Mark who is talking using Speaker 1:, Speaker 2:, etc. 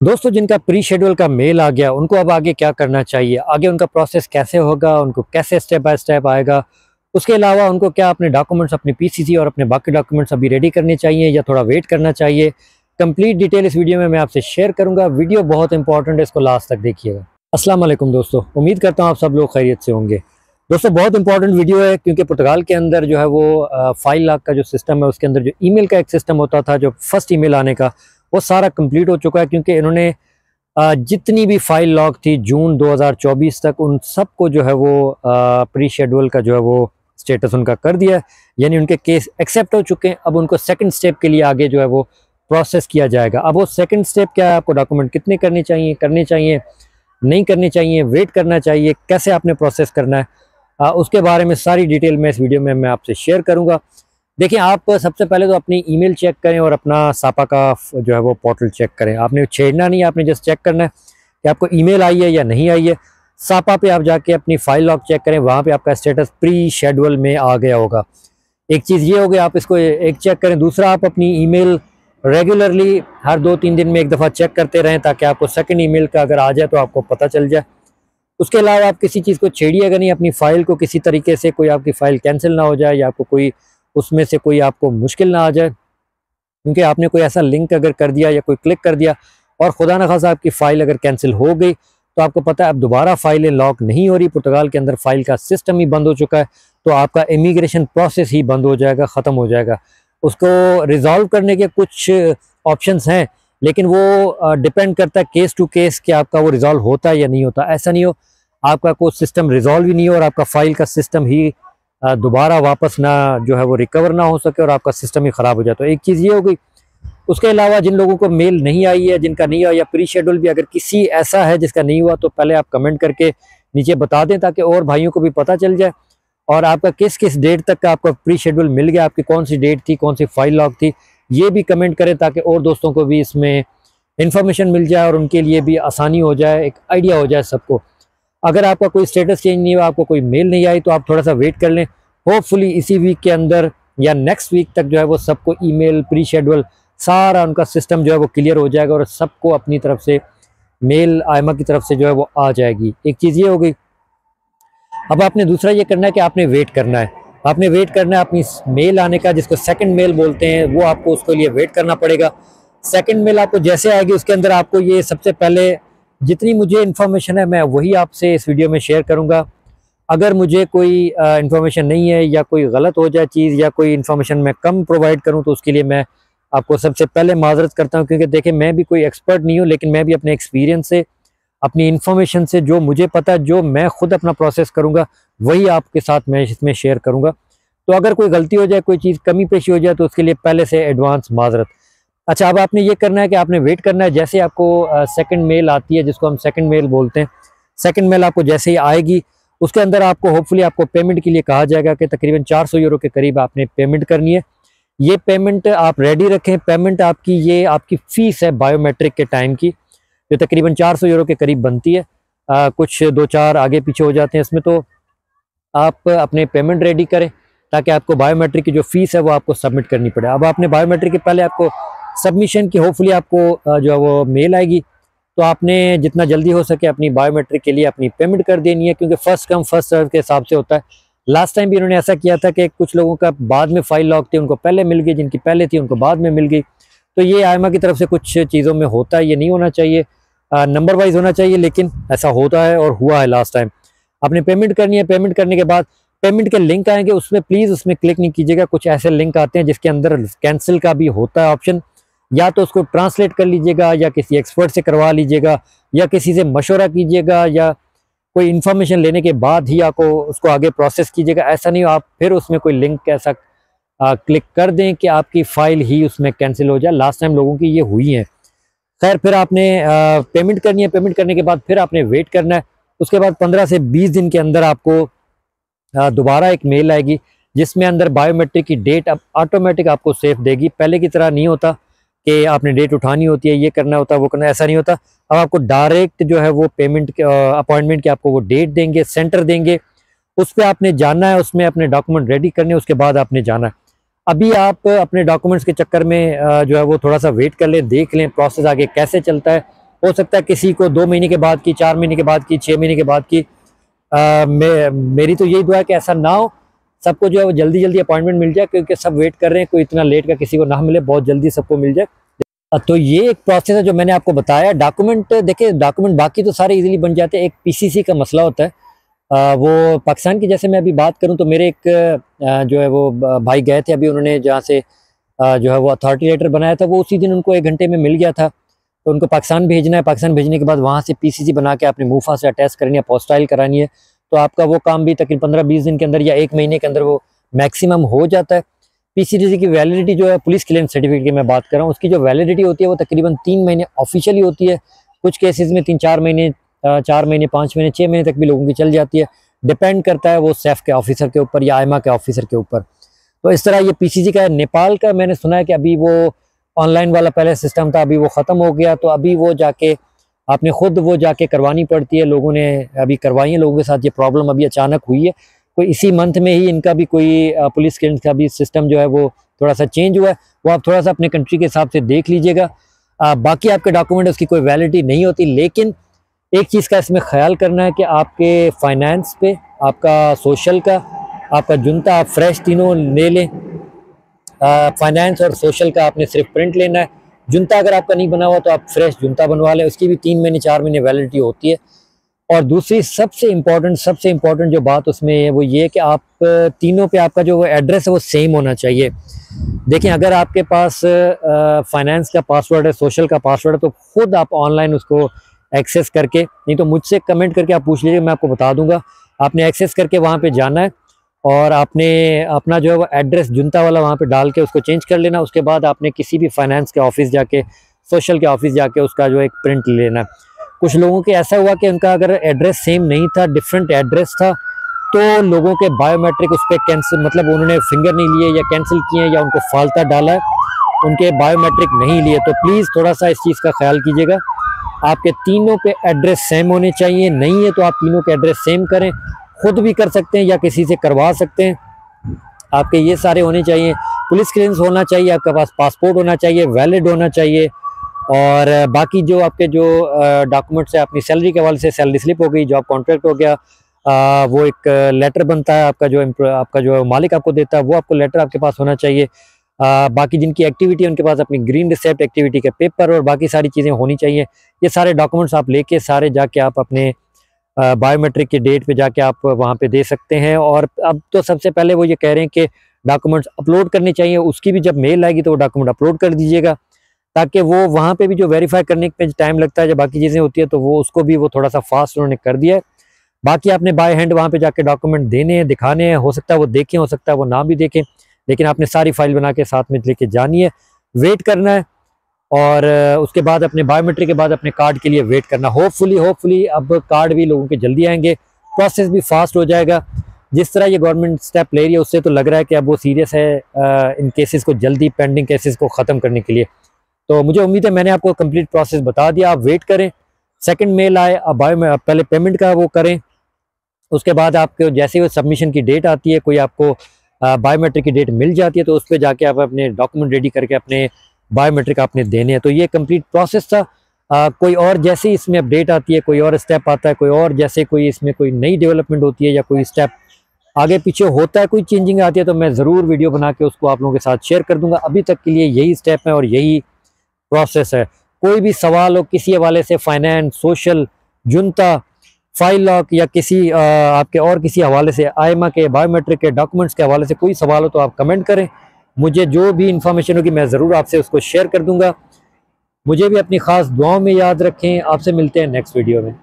Speaker 1: दोस्तों, जिनका pre schedule का मेल आ गया, उनको अब आगे क्या करना चाहिए? आगे उनका प्रोसेस कैसे होगा? उनको कैसे स्टेप बाय स्टेप आएगा? उसके अलावा उनको क्या अपने डॉक्यूमेंट्स अपने पीसीसी और अपने बाकी डॉक्यूमेंट्स अभी रेडी करने चाहिए या थोड़ा वेट करना चाहिए? कंप्लीट डिटेल इस वीडियो में मैं आपसे शेयर करूँगा। वीडियो बहुत इंपॉर्टेंट है, इसको लास्ट तक देखिएगा। वालेकुम दोस्तों। उम्मीद करता हूँ आप सब लोग खैरियत से होंगे। दोस्तों, बहुत इंपॉर्टेंट वीडियो है, क्योंकि पुर्तगाल के अंदर जो है वो फ़ाइल लाख का जो सिस्टम है, उसके अंदर जो ईमेल का एक सिस्टम होता था, जो फ़र्स्ट ईमेल आने का वो सारा कंप्लीट हो चुका है क्योंकि इन्होंने जितनी भी फ़ाइल लॉक थी जून 2024 तक उन सबको जो है वो प्री शेड्यूल का जो है वो स्टेटस उनका कर दिया यानी उनके केस एक्सेप्ट हो चुके हैं। अब उनको सेकंड स्टेप के लिए आगे जो है वो प्रोसेस किया जाएगा। अब वो सेकंड स्टेप क्या है? आपको डॉक्यूमेंट कितने करने चाहिए करने चाहिए नहीं करने चाहिए वेट करना चाहिए कैसे आपने प्रोसेस करना है? आ, उसके बारे में सारी डिटेल में इस वीडियो में मैं आपसे शेयर करूँगा। देखिए, आप सबसे पहले तो अपनी ईमेल चेक करें और अपना सापा का जो है वो पोर्टल चेक करें। आपने छेड़ना नहीं, आपने जस्ट चेक करना है कि आपको ईमेल आई है या नहीं आई है। सापा पे आप जाके अपनी फ़ाइल लॉक चेक करें, वहाँ पे आपका स्टेटस प्री शेड्यूल में आ गया होगा। एक चीज़ ये होगी आप इसको एक चेक करें, दूसरा आप अपनी ईमेल रेगुलरली हर दो तीन दिन में एक दफ़ा चेक करते रहें ताकि आपको सेकंड ईमेल का अगर आ जाए तो आपको पता चल जाए। उसके अलावा आप किसी चीज़ को छेड़िएगा नहीं, अपनी फ़ाइल को किसी तरीके से कोई आपकी फ़ाइल कैंसिल ना हो जाए या आपको कोई उसमें से कोई आपको मुश्किल ना आ जाए। क्योंकि आपने कोई ऐसा लिंक अगर कर दिया या कोई क्लिक कर दिया और खुदा न खासा आपकी फ़ाइल अगर कैंसिल हो गई तो आपको पता है अब दोबारा फाइलें लॉक नहीं हो रही। पुर्तगाल के अंदर फ़ाइल का सिस्टम ही बंद हो चुका है तो आपका इमिग्रेशन प्रोसेस ही बंद हो जाएगा, ख़त्म हो जाएगा। उसको रिजॉल्व करने के कुछ ऑप्शंस हैं, लेकिन वो डिपेंड करता है केस टू केस कि आपका वो रिजॉल्व होता है या नहीं होता। ऐसा नहीं हो, आपका कोई सिस्टम रिजॉल्व ही नहीं हो और आपका फ़ाइल का सिस्टम ही दोबारा वापस ना जो है वो रिकवर ना हो सके और आपका सिस्टम ही ख़राब हो जाए। तो एक चीज़ ये हो गई, उसके अलावा जिन लोगों को मेल नहीं आई है, जिनका नहीं हुआ या प्री शेड्यूल भी अगर किसी ऐसा है जिसका नहीं हुआ तो पहले आप कमेंट करके नीचे बता दें ताकि और भाइयों को भी पता चल जाए। और आपका किस किस डेट तक का आपका प्री शेड्यूल मिल गया, आपकी कौन सी डेट थी, कौन सी फ़ाइल लॉक थी, ये भी कमेंट करें ताकि और दोस्तों को भी इसमें इन्फॉर्मेशन मिल जाए और उनके लिए भी आसानी हो जाए, एक आइडिया हो जाए सबको। अगर आपका कोई स्टेटस चेंज नहीं हुआ, आपको कोई मेल नहीं आई तो आप थोड़ा सा वेट कर लें। होपफुली इसी वीक के अंदर या नेक्स्ट वीक तक जो है वो सबको ईमेल प्री शेड्यूल सारा उनका सिस्टम जो है वो क्लियर हो जाएगा और सबको अपनी तरफ़ से मेल आयमा की तरफ़ से जो है वो आ जाएगी। एक चीज़ ये हो गई। अब आपने दूसरा ये करना है कि आपने वेट करना है। आपने वेट करना है अपनी मेल आने का, जिसको सेकंड मेल बोलते हैं, वो आपको उसके लिए वेट करना पड़ेगा। सेकंड मेल आपको जैसे आएगी, उसके अंदर आपको ये सबसे पहले जितनी मुझे इन्फॉर्मेशन है, मैं वही आपसे इस वीडियो में शेयर करूँगा। अगर मुझे कोई इन्फॉर्मेशन नहीं है या कोई गलत हो जाए चीज़ या कोई इन्फॉर्मेशन मैं कम प्रोवाइड करूँ तो उसके लिए मैं आपको सबसे पहले माजरत करता हूँ, क्योंकि देखें मैं भी कोई एक्सपर्ट नहीं हूँ, लेकिन मैं भी अपने एक्सपीरियंस से, अपनी इन्फॉर्मेशन से जो मुझे पता, जो मैं खुद अपना प्रोसेस करूँगा, वही आपके साथ मैं इसमें शेयर करूँगा। तो अगर कोई गलती हो जाए, कोई चीज़ कमी पेशी हो जाए तो उसके लिए पहले से एडवांस माजरत। अच्छा अब आपने ये करना है कि आपने वेट करना है, जैसे आपको सेकंड मेल आती है, जिसको हम सेकंड मेल बोलते हैं सेकंड मेल आपको जैसे ही आएगी उसके अंदर आपको होपफुली आपको पेमेंट के लिए कहा जाएगा कि तकरीबन 400 यूरो के करीब आपने पेमेंट करनी है। ये पेमेंट आप रेडी रखें। पेमेंट आपकी ये आपकी फ़ीस है बायोमेट्रिक के टाइम की जो तकरीबन 400 यूरो के करीब बनती है। आ, कुछ दो चार आगे पीछे हो जाते हैं इसमें तो आप अपने पेमेंट रेडी करें ताकि आपको बायोमेट्रिक की जो फ़ीस है वो आपको सबमिट करनी पड़े। अब आपने बायोमेट्रिक के पहले आपको सबमिशन की होपफुली आपको जो है वो मेल आएगी। तो आपने जितना जल्दी हो सके अपनी बायोमेट्रिक के लिए अपनी पेमेंट कर देनी है, क्योंकि फ़र्स्ट कम फ़र्स्ट सर्व के हिसाब से होता है। लास्ट टाइम भी इन्होंने ऐसा किया था कि कुछ लोगों का बाद में फ़ाइल लॉक थी, उनको पहले मिल गई, जिनकी पहले थी, उनको बाद में मिल गई। तो ये आयमा की तरफ़ से कुछ चीज़ों में होता है, ये नहीं होना चाहिए। नंबर वाइज होना चाहिए, लेकिन ऐसा होता है और हुआ है लास्ट टाइम आपने पेमेंट करनी है पेमेंट करने के बाद पेमेंट के लिंक आएँगे, उसमें प्लीज़ उसमें क्लिक नहीं कीजिएगा, कुछ ऐसे लिंक आते हैं जिसके अंदर कैंसिल का भी होता है ऑप्शन या तो उसको ट्रांसलेट कर लीजिएगा या किसी एक्सपर्ट से करवा लीजिएगा या किसी से मशवरा कीजिएगा या कोई इन्फॉर्मेशन लेने के बाद ही आपको उसको आगे प्रोसेस कीजिएगा। ऐसा नहीं हो आप फिर उसमें कोई लिंक ऐसा आ, क्लिक कर दें कि आपकी फ़ाइल ही उसमें कैंसिल हो जाए। लास्ट टाइम लोगों की ये हुई है। खैर फिर आपने आ, पेमेंट करनी है पेमेंट करने के बाद फिर आपने वेट करना है। उसके बाद पंद्रह से बीस दिन के अंदर आपको दोबारा एक मेल आएगी जिसमें अंदर बायोमेट्रिक की डेट अब ऑटोमेटिक आपको सेफ़ देगी। पहले की तरह नहीं होता। कि आपने डेट उठानी होती है ये करना होता है वो करना ऐसा नहीं होता। अब आपको डायरेक्ट जो है वो पेमेंट अपॉइंटमेंट की आपको वो डेट देंगे सेंटर देंगे। उस पर आपने जाना है उसमें अपने डॉक्यूमेंट रेडी करने उसके बाद आपने जाना है। अभी आप अपने डॉक्यूमेंट्स के चक्कर में जो है वो थोड़ा सा वेट कर लें देख लें प्रोसेस आगे कैसे चलता है। हो सकता है किसी को दो महीने के बाद की चार महीने के बाद की छः महीने के बाद की। आ, मे, मेरी तो यही दुआ है कि ऐसा ना हो। सबको जो है वो जल्दी जल्दी अपॉइंटमेंट मिल जाए क्योंकि सब वेट कर रहे हैं कोई इतना लेट का किसी को ना मिले बहुत जल्दी सबको मिल जाए। तो ये एक प्रोसेस है जो मैंने आपको बताया। डॉक्यूमेंट देखिए डॉक्यूमेंट बाकी तो सारे इजीली बन जाते हैं। एक पीसीसी का मसला होता है। आ, वो पाकिस्तान की जैसे मैं अभी बात करूँ तो मेरे एक आ, जो है वो भाई गए थे अभी उन्होंने जहाँ से आ, जो है वो अथॉरिटी लेटर बनाया था वो उसी दिन उनको एक घंटे में मिल गया था। तो उनको पाकिस्तान भेजना है। पाकिस्तान भेजने के बाद वहाँ से पीसीसी बना के अपने मुफा से अटैच करनी है पोस्टाइल करानी है। तो आपका वो काम भी तकरीबन पंद्रह बीस दिन के अंदर या एक महीने के अंदर वो मैक्सिमम हो जाता है। पीसीडीसी की वैलिडिटी जो है पुलिस क्लियरेंस सर्टिफिकेट की मैं बात कर रहा हूँ, उसकी जो वैलिडिटी होती है, वो तकरीबन तीन महीने ऑफिशियली होती है। कुछ केसेस में तीन चार महीने चार महीने, पाँच महीने छः महीने तक भी लोगों की चल जाती है। डिपेंड करता है वो सेफ़ के ऑफिसर के ऊपर या आयमा के ऑफिसर के ऊपर। तो इस तरह ये पीसीसी का है नेपाल का मैंने सुना है कि अभी वो ऑनलाइन वाला पहले सिस्टम था, अभी वो ख़त्म हो गया तो अभी वो जाके आपने खुद वो जाके करवानी पड़ती है, लोगों ने अभी करवाई है, लोगों के साथ ये प्रॉब्लम अभी अचानक हुई है। कोई इसी मंथ में ही इनका भी कोई पुलिस का भी सिस्टम जो है वो थोड़ा सा चेंज हुआ है। वो आप थोड़ा सा अपने कंट्री के हिसाब से देख लीजिएगा। बाकी आपके डॉक्यूमेंट उसकी कोई वैलिडिटी नहीं होती, लेकिन एक चीज़ का इसमें ख्याल करना है कि आपके फाइनेंस पे, आपका सोशल का, आपका जुनता आप फ्रेश तीनों ले लें। फाइनेंस और सोशल का आपने सिर्फ़ प्रिंट लेना है। जुनता अगर आपका नहीं बना हुआ तो आप फ्रेश जुनता बनवा लें। उसकी भी तीन महीने, चार महीने वैलिडिटी होती है। और दूसरी सबसे इम्पोर्टेंट सबसे इम्पोर्टेंट जो बात उसमें है, वो ये कि आप तीनों पे आपका जो एड्रेस है वो सेम होना चाहिए। देखें अगर आपके पास फाइनेंस का पासवर्ड है सोशल का पासवर्ड है तो खुद आप ऑनलाइन उसको एक्सेस करके, नहीं तो मुझसे कमेंट करके आप पूछ लीजिए, मैं आपको बता दूँगा। आपने एक्सेस करके वहाँ पर जाना है। और आपने अपना जो है वो एड्रेस जुनता वाला वहाँ पे डाल के उसको चेंज कर लेना, उसके बाद आपने किसी भी फाइनेंस के ऑफ़िस जाके सोशल के ऑफ़िस जाके उसका जो एक प्रिंट लेना। कुछ लोगों के ऐसा हुआ कि उनका अगर एड्रेस सेम नहीं था डिफरेंट एड्रेस था तो लोगों के बायोमेट्रिक उस पर कैंसिल मतलब उन्होंने फिंगर नहीं लिए या कैंसिल किए या उनको फालता डाला है उनके बायोमेट्रिक नहीं लिए। तो प्लीज़ थोड़ा सा इस चीज़ का ख्याल कीजिएगा। आपके तीनों पे एड्रेस सेम होने चाहिए, नहीं है तो आप तीनों के एड्रेस सेम करें। खुद भी कर सकते हैं या किसी से करवा सकते हैं। आपके ये सारे होने चाहिए। पुलिस क्लियरेंस होना चाहिए आपके पास पासपोर्ट होना चाहिए वैलिड होना चाहिए। और बाकी जो आपके जो डॉक्यूमेंट्स है अपनी सैलरी के हवाले से सैलरी स्लिप हो गई जॉब कॉन्ट्रैक्ट हो गया आ, वो एक लेटर बनता है आपका जो आपका जो मालिक आपको देता है वो आपको लेटर आपके पास होना चाहिए। आ, बाकी जिनकी एक्टिविटी है उनके पास अपनी ग्रीन रिसेप्ट एक्टिविटी के पेपर और बाकी सारी चीज़ें होनी चाहिए। ये सारे डॉक्यूमेंट्स आप लेके सारे जाके आप अपने बायोमेट्रिक की डेट पे जाके आप वहाँ पे दे सकते हैं। और अब तो सबसे पहले वो ये कह रहे हैं कि डॉक्यूमेंट्स अपलोड करने चाहिए। उसकी भी जब मेल आएगी तो वो डॉक्यूमेंट अपलोड कर दीजिएगा, ताकि वो वहाँ पे भी जो वेरीफाई करने पे टाइम लगता है, जब बाकी चीज़ें होती है तो वो उसको भी वो थोड़ा सा फास्ट उन्होंने कर दिया है। बाकी आपने बाय हैंड वहाँ पे जाके डॉक्यूमेंट देने हैं, दिखाने हैं, हो सकता है वो देखें, हो सकता है वो ना भी देखें, लेकिन आपने सारी फ़ाइल बना के साथ में लेके जानी है। वेट करना है और उसके बाद अपने बायोमेट्रिक के बाद अपने कार्ड के लिए वेट करना। होपफुली होपफुली अब कार्ड भी लोगों के जल्दी आएँगे। प्रोसेस भी फास्ट हो जाएगा। जिस तरह ये गवर्नमेंट स्टेप ले रही है, उससे तो लग रहा है कि अब वो सीरियस है इन केसेस को जल्दी पेंडिंग केसेस को ख़त्म करने के लिए। तो मुझे उम्मीद है मैंने आपको कंप्लीट प्रोसेस बता दिया। आप वेट करें। सेकंड मेल आए, अब बायो पहले पेमेंट का वो करें। उसके बाद आपके जैसे ही सबमिशन की डेट आती है, कोई आपको बायोमेट्रिक की डेट मिल जाती है तो उस पर जाके आप अपने डॉक्यूमेंट रेडी करके अपने बायोमेट्रिक आपने देने हैं तो ये कंप्लीट प्रोसेस था। आ, कोई और जैसे इसमें अपडेट आती है कोई और स्टेप आता है कोई और जैसे कोई इसमें कोई नई डेवलपमेंट होती है या कोई स्टेप आगे पीछे होता है कोई चेंजिंग आती है तो मैं ज़रूर वीडियो बना के उसको आप लोगों के साथ शेयर कर दूँगा। अभी तक के लिए यही स्टेप है और यही प्रोसेस है। कोई भी सवाल हो किसी हवाले से फाइनेंस सोशल जुनता फ़ाइल लॉक या किसी आ, आपके और किसी हवाले से आयमा के बायोमेट्रिक के डॉक्यूमेंट्स के हवाले से कोई सवाल हो तो आप कमेंट करें। मुझे जो भी इंफॉर्मेशन होगी, मैं ज़रूर आपसे उसको शेयर कर दूँगा। मुझे भी अपनी ख़ास दुआओं में याद रखें। आपसे मिलते हैं नेक्स्ट वीडियो में।